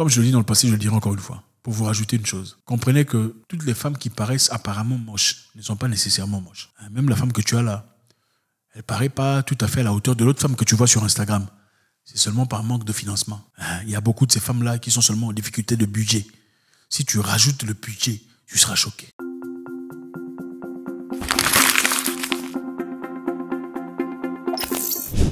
Comme je le dis dans le passé, je le dirai encore une fois. Pour vous rajouter une chose. Comprenez que toutes les femmes qui paraissent apparemment moches ne sont pas nécessairement moches. Hein, Même la femme que tu as là, elle paraît pas tout à fait à la hauteur de l'autre femme que tu vois sur Instagram. C'est seulement par manque de financement. Hein, Il y a beaucoup de ces femmes-là qui sont seulement en difficulté de budget. Si tu rajoutes le budget, tu seras choqué.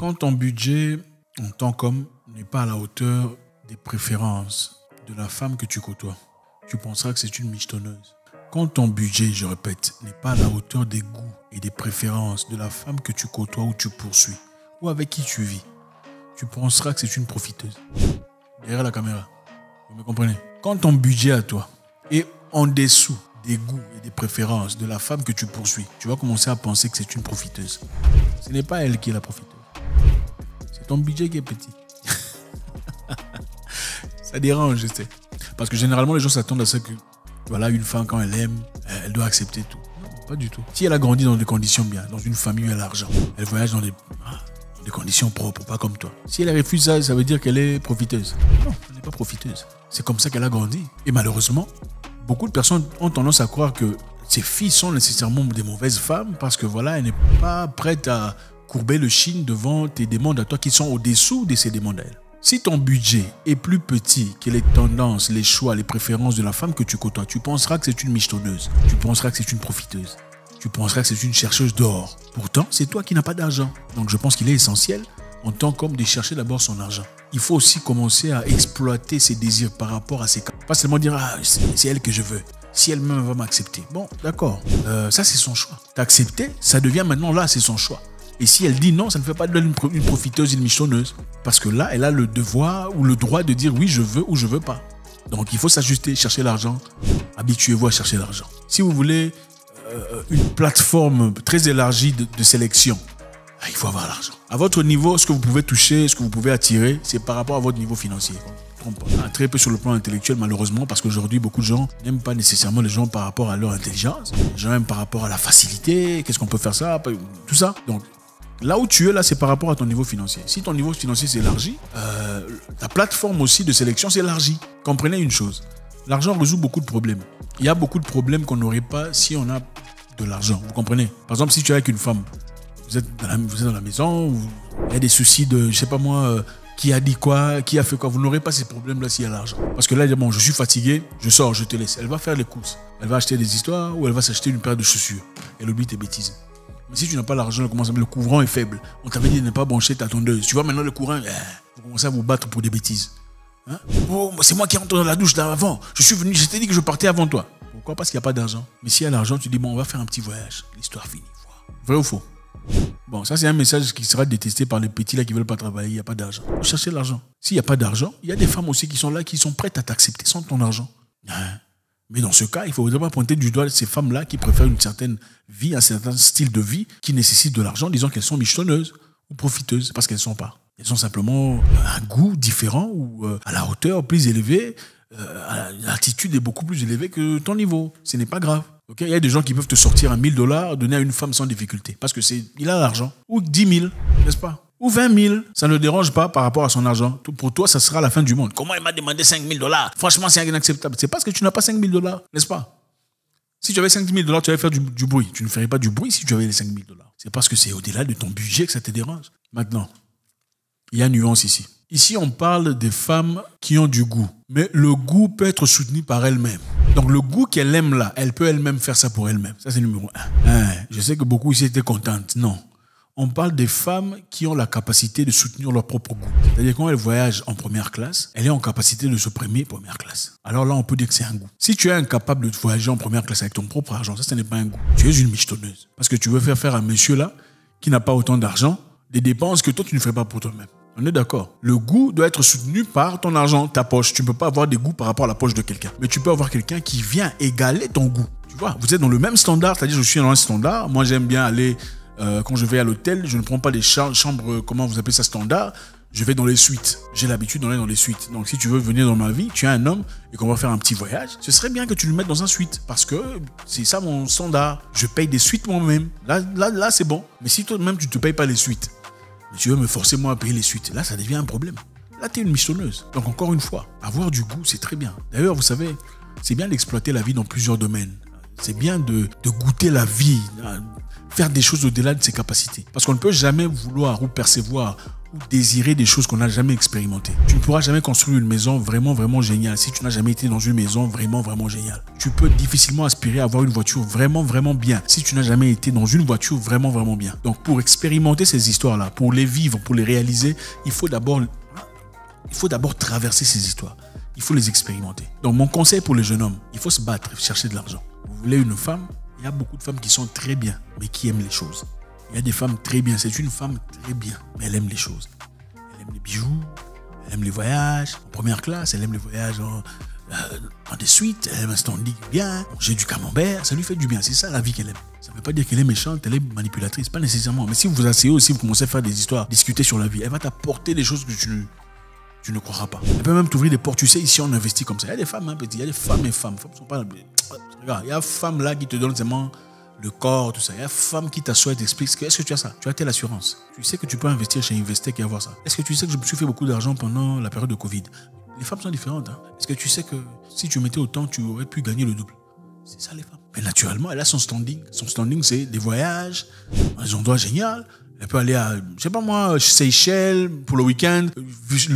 Quand ton budget en tant qu'homme n'est pas à la hauteur des préférences de la femme que tu côtoies, tu penseras que c'est une michetonneuse. Quand ton budget, je répète, n'est pas à la hauteur des goûts et des préférences de la femme que tu côtoies ou tu poursuis, ou avec qui tu vis, tu penseras que c'est une profiteuse. Derrière la caméra. Vous me comprenez? Quand ton budget à toi est en dessous des goûts et des préférences de la femme que tu poursuis, tu vas commencer à penser que c'est une profiteuse. Ce n'est pas elle qui est la profiteuse. C'est ton budget qui est petit. Dérange, je sais. Parce que généralement, les gens s'attendent à ce que, voilà, une femme, quand elle aime, elle doit accepter tout. Non, pas du tout. Si elle a grandi dans des conditions bien, dans une famille où elle a l'argent, elle voyage dans des, ah, des conditions propres, pas comme toi. Si elle refuse ça, ça veut dire qu'elle est profiteuse. Non, elle n'est pas profiteuse. C'est comme ça qu'elle a grandi. Et malheureusement, beaucoup de personnes ont tendance à croire que ces filles sont nécessairement des mauvaises femmes parce que voilà, elle n'est pas prête à courber le chine devant tes demandes à toi qui sont au-dessous de ces demandes à elle. Si ton budget est plus petit que les tendances, les choix, les préférences de la femme que tu côtoies, tu penseras que c'est une michetonneuse. Tu penseras que c'est une profiteuse. Tu penseras que c'est une chercheuse d'or. Pourtant, c'est toi qui n'as pas d'argent. Donc je pense qu'il est essentiel en tant qu'homme de chercher d'abord son argent. Il faut aussi commencer à exploiter ses désirs par rapport à ses cas. Pas seulement dire ah c'est elle que je veux. Si elle-même va m'accepter. Bon, d'accord. Euh, ça c'est son choix. T'as accepté, ça devient maintenant là c'est son choix. Et si elle dit non, ça ne fait pas d'elle une, pro- une profiteuse, une michonneuse. Parce que là, elle a le devoir ou le droit de dire oui, je veux ou je veux pas. Donc il faut s'ajuster, chercher l'argent. Habituez-vous à chercher l'argent. Si vous voulez euh, une plateforme très élargie de, sélection, ah, il faut avoir l'argent. À votre niveau, ce que vous pouvez toucher, ce que vous pouvez attirer, c'est par rapport à votre niveau financier. Ah, Très peu sur le plan intellectuel, malheureusement, parce qu'aujourd'hui, beaucoup de gens n'aiment pas nécessairement les gens par rapport à leur intelligence. Les gens aiment par rapport à la facilité, qu'est-ce qu'on peut faire ça, tout ça. Donc, Là où tu es, là, c'est par rapport à ton niveau financier. Si ton niveau financier s'élargit, euh, ta plateforme aussi de sélection s'élargit. Comprenez une chose. L'argent résout beaucoup de problèmes. Il y a beaucoup de problèmes qu'on n'aurait pas si on a de l'argent. Vous comprenez? Par exemple, si tu es avec une femme, vous êtes dans la, vous êtes dans la maison, il y a des soucis de, je sais pas moi, euh, qui a dit quoi, qui a fait quoi. Vous n'aurez pas ces problèmes-là s'il y a l'argent. Parce que là, bon, je suis fatigué, je sors, je te laisse. Elle va faire les courses. Elle va acheter des histoires ou elle va s'acheter une paire de chaussures. Elle oublie tes bêtises. Mais si tu n'as pas l'argent, le courant est faible. On t'avait dit de ne pas brancher ta tondeuse. Tu vois maintenant le courant, eh, vous commencez à vous battre pour des bêtises. Hein? Oh, c'est moi qui rentre dans la douche là avant. Je suis venu, je t'ai dit que je partais avant toi. Pourquoi? Parce qu'il n'y a pas d'argent. Mais s'il y a l'argent, tu dis bon, on va faire un petit voyage. L'histoire finie. Vrai ou faux? Bon, ça c'est un message qui sera détesté par les petits là qui veulent pas travailler. Il n'y a pas d'argent. Faut chercher l'argent. S'il n'y a pas d'argent, il y a des femmes aussi qui sont là, qui sont prêtes à t'accepter sans ton argent. Hein? Mais dans ce cas, il faut vraiment pointer du doigt ces femmes-là qui préfèrent une certaine vie, un certain style de vie qui nécessite de l'argent, disant qu'elles sont michetonneuses ou profiteuses, parce qu'elles ne sont pas. Elles ont simplement un goût différent ou euh, à la hauteur plus élevée, euh, l'attitude est beaucoup plus élevée que ton niveau. Ce n'est pas grave. il y a des gens qui peuvent te sortir un 1000 dollars, donner à une femme sans difficulté, parce que c'est, il a l'argent. Ou 10 000, n'est-ce pas? Ou 20 000, ça ne le dérange pas par rapport à son argent. Pour toi, ça sera la fin du monde. Comment il m'a demandé 5 000 dollars? Franchement, c'est inacceptable. C'est parce que tu n'as pas 5 000 dollars, n'est-ce pas? Si tu avais 5 000 dollars, tu allais faire du, bruit. Tu ne ferais pas du bruit si tu avais les 5 000 dollars. C'est parce que c'est au-delà de ton budget que ça te dérange. Maintenant, il y a nuance ici. Ici, on parle des femmes qui ont du goût. Mais le goût peut être soutenu par elles-mêmes. Donc le goût qu'elle aime là, elle peut elle-même faire ça pour elle-même. Ça, c'est numéro un. Je sais que beaucoup ici étaient contentes. Non. On parle des femmes qui ont la capacité de soutenir leur propre goût. C'est-à-dire quand elles voyagent en première classe, elle est en capacité de se premier première classe. Alors là, on peut dire que c'est un goût. Si tu es incapable de voyager en première classe avec ton propre argent, ça, ce n'est pas un goût. Tu es une michetonneuse. Parce que tu veux faire faire à un monsieur là, qui n'a pas autant d'argent, des dépenses que toi, tu ne ferais pas pour toi-même. On est d'accord. Le goût doit être soutenu par ton argent, ta poche. Tu ne peux pas avoir des goûts par rapport à la poche de quelqu'un. Mais tu peux avoir quelqu'un qui vient égaler ton goût. Tu vois, vous êtes dans le même standard, c'est-à-dire je suis dans un standard. Moi, j'aime bien aller, euh, quand je vais à l'hôtel, je ne prends pas cha- chambres, euh, comment vous appelez ça, standard. Je vais dans les suites. J'ai l'habitude d'aller dans les suites. Donc, si tu veux venir dans ma vie, tu es un homme et qu'on va faire un petit voyage, ce serait bien que tu le mettes dans un suite parce que c'est ça mon standard. Je paye des suites moi-même. Là, là, là, c'est bon. Mais si toi-même tu te payes pas les suites, mais tu veux me forcer moi à payer les suites, là, ça devient un problème. Là, tu es une michonneuse. Donc, encore une fois, avoir du goût, c'est très bien. D'ailleurs, vous savez, c'est bien d'exploiter la vie dans plusieurs domaines. C'est bien de, de goûter la vie, hein, faire des choses au-delà de ses capacités. Parce qu'on ne peut jamais vouloir ou percevoir ou désirer des choses qu'on n'a jamais expérimentées. Tu ne pourras jamais construire une maison vraiment, vraiment géniale si tu n'as jamais été dans une maison vraiment, vraiment géniale. Tu peux difficilement aspirer à avoir une voiture vraiment, vraiment bien si tu n'as jamais été dans une voiture vraiment, vraiment bien. Donc pour expérimenter ces histoires-là, pour les vivre, pour les réaliser, il faut d'abord traverser ces histoires. Il faut les expérimenter. Donc mon conseil pour les jeunes hommes, il faut se battre, chercher de l'argent. Vous voulez une femme Il y a beaucoup de femmes qui sont très bien, mais qui aiment les choses. Il y a des femmes très bien. C'est une femme très bien, mais elle aime les choses. Elle aime les bijoux, elle aime les voyages en première classe, elle aime les voyages en, euh, des suites, elle aime un standing bien, manger du camembert, ça lui fait du bien. C'est ça la vie qu'elle aime. Ça ne veut pas dire qu'elle est méchante, elle est manipulatrice, pas nécessairement. Mais si vous vous asseyez aussi, vous commencez à faire des histoires, discuter sur la vie, elle va t'apporter des choses que tu tu ne croiras pas. Elle peut même t'ouvrir des portes. Tu sais, ici, on investit comme ça. Il y a des femmes, hein, petit. Il y a des femmes et femmes. femmes sont pas... Regarde, il y a des femmes là qui te donnent seulement le corps, tout ça. Il y a des femmes qui t'assoient et est-ce que tu as ça? Tu as telle assurance. Tu sais que tu peux investir chez Investec et avoir ça. Est-ce que tu sais que je me suis fait beaucoup d'argent pendant la période de Covid? Les femmes sont différentes. Hein. Est-ce que tu sais que si tu mettais autant, tu aurais pu gagner le double? C'est ça les femmes. Mais naturellement, elle a son standing. Son standing, c'est des voyages, des endroits géniaux. Elle peut aller à, je sais pas moi, Seychelles pour le week-end,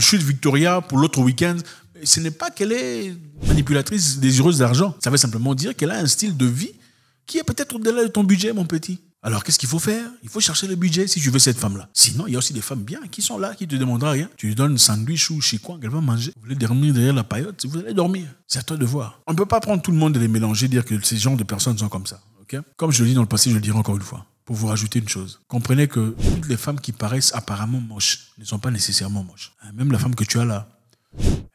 chute Victoria pour l'autre week-end. Ce n'est pas qu'elle est manipulatrice, désireuse d'argent. Ça veut simplement dire qu'elle a un style de vie qui est peut-être au-delà de ton budget, mon petit. Alors, qu'est-ce qu'il faut faire? Il faut chercher le budget si tu veux cette femme-là. Sinon, il y a aussi des femmes bien qui sont là, qui te demanderont rien. Tu lui donnes un sandwich ou chez quoi qu'elle va manger. Vous voulez dormir derrière la paillote Vous allez dormir. C'est à toi de voir. On ne peut pas prendre tout le monde et les mélanger, dire que ces genres de personnes sont comme ça. ok? Comme je le dis dans le passé, je le dirai encore une fois pour vous rajouter une chose. Comprenez que toutes les femmes qui paraissent apparemment moches ne sont pas nécessairement moches. Hein, même la femme que tu as là,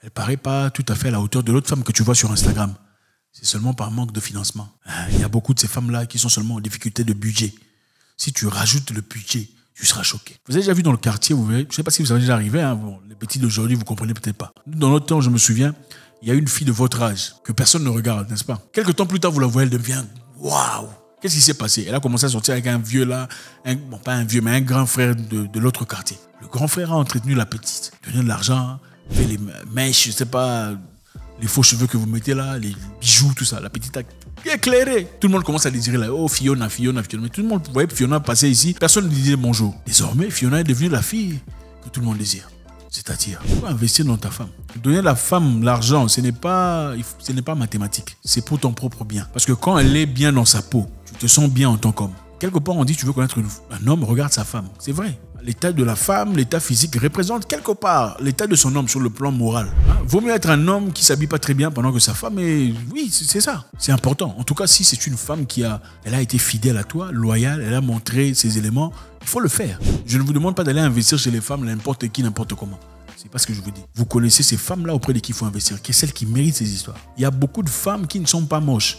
elle paraît pas tout à fait à la hauteur de l'autre femme que tu vois sur Instagram. C'est seulement par manque de financement. Hein, il y a beaucoup de ces femmes-là qui sont seulement en difficulté de budget. Si tu rajoutes le budget, tu seras choqué. Vous avez déjà vu dans le quartier, vous verrez, je ne sais pas si vous avez déjà arrivé, hein, les petits d'aujourd'hui, vous comprenez peut-être pas. Dans notre temps, je me souviens, il y a une fille de votre âge que personne ne regarde, n'est-ce pas? Quelques temps plus tard, vous la voyez, elle devient waouh Qu'est-ce qui s'est passé? Elle a commencé à sortir avec un vieux là, bon pas un vieux, mais un grand frère de, de l'autre quartier. Le grand frère a entretenu la petite, donné de l'argent, fait les mèches, je sais pas, les faux cheveux que vous mettez là, les bijoux, tout ça. La petite a éclairé. Tout le monde commence à désirer là, oh Fiona, Fiona, Fiona. Mais tout le monde voyait Fiona passer ici, personne ne disait bonjour. Désormais, Fiona est devenue la fille que tout le monde désire. C'est-à-dire, faut investir dans ta femme. Donner à la femme l'argent, ce n'est pas, ce n'est pas mathématique. C'est pour ton propre bien. Parce que quand elle est bien dans sa peau, te sens bien en tant qu'homme. Quelque part, on dit tu veux connaître un homme, regarde sa femme. C'est vrai. L'état de la femme, l'état physique représente quelque part l'état de son homme sur le plan moral. Hein? Vaut mieux être un homme qui s'habille pas très bien pendant que sa femme est... Oui, c'est ça. C'est important. En tout cas, si c'est une femme qui a, elle a été fidèle à toi, loyale, elle a montré ses éléments, il faut le faire. Je ne vous demande pas d'aller investir chez les femmes n'importe qui, n'importe comment. C'est pas ce que je vous dis. Vous connaissez ces femmes-là auprès de qui il faut investir, qui est celle qui mérite ces histoires. Il y a beaucoup de femmes qui ne sont pas moches.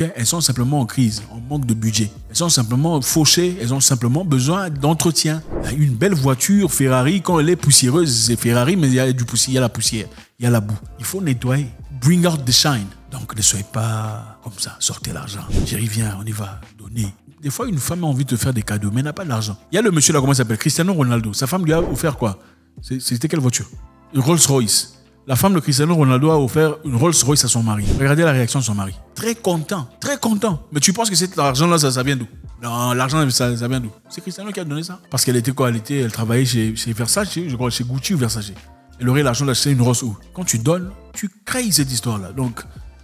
Elles sont simplement en crise, en manque de budget. Elles sont simplement fauchées, elles ont simplement besoin d'entretien. Une belle voiture Ferrari, quand elle est poussiéreuse, c'est Ferrari, mais il y a du poussière, il y a la poussière, il y a la boue. Il faut nettoyer. Bring out the shine. Donc ne soyez pas comme ça, sortez l'argent. Jerry, viens, on y va, donner. Des fois, une femme a envie de te faire des cadeaux, mais elle n'a pas d'argent. Il y a le monsieur là, comment il s'appelle? Cristiano Ronaldo. Sa femme lui a offert quoi? C'était quelle voiture? Une Rolls Royce. La femme de Cristiano Ronaldo a offert une Rolls Royce à son mari. Regardez la réaction de son mari. Très content, très content. Mais tu penses que cet argent-là, ça, vient d'où? Non, l'argent, ça, vient d'où? C'est Cristiano qui a donné ça. Parce qu'elle était quoi? Elle, travaillait chez, Versace, je crois, chez Gucci ou Versace. Elle aurait l'argent d'acheter une Rolls où? Quand tu donnes, tu crées cette histoire-là. Donc,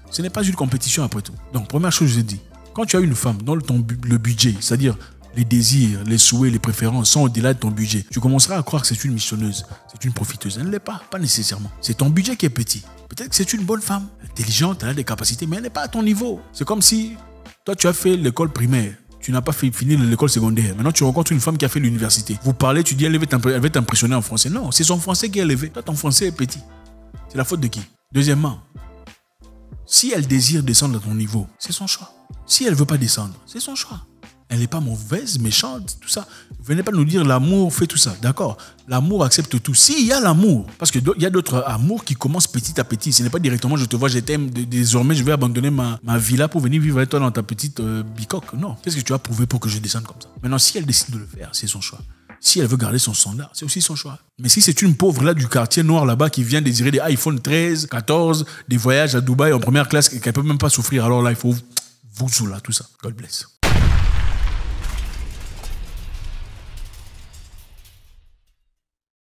ce n'est pas une compétition après tout. Donc, première chose, je dis, quand tu as une femme dans le budget, c'est-à-dire les désirs, les souhaits, les préférences sont au-delà de ton budget. Tu commenceras à croire que c'est une missionneuse, c'est une profiteuse. Elle ne l'est pas, pas nécessairement. C'est ton budget qui est petit. Peut-être que c'est une bonne femme, intelligente, elle a des capacités, mais elle n'est pas à ton niveau. C'est comme si toi, tu as fait l'école primaire. Tu n'as pas finir l'école secondaire. Maintenant, tu rencontres une femme qui a fait l'université. Vous parlez, tu dis, elle va t'impressionner en français. Non, c'est son français qui est élevé. Toi, ton français est petit. C'est la faute de qui? Deuxièmement, si elle désire descendre à ton niveau, c'est son choix. Si elle veut pas descendre, c'est son choix. Elle n'est pas mauvaise, méchante, tout ça. Venez pas nous dire l'amour fait tout ça. D'accord L'amour accepte tout. S'il y a l'amour, parce qu'il y a d'autres amours qui commencent petit à petit. Ce n'est pas directement je te vois, je t'aime, désormais je vais abandonner ma, villa pour venir vivre avec toi dans ta petite euh, bicoque. Non. Qu'est-ce que tu as prouvé pour que je descende comme ça? Maintenant, si elle décide de le faire, c'est son choix. Si elle veut garder son standard, c'est aussi son choix. Mais si c'est une pauvre là du quartier noir là-bas qui vient désirer des iPhone 13, 14, des voyages à Dubaï en première classe et qu'elle peut même pas souffrir, alors là, il faut vous là, tout ça. God bless.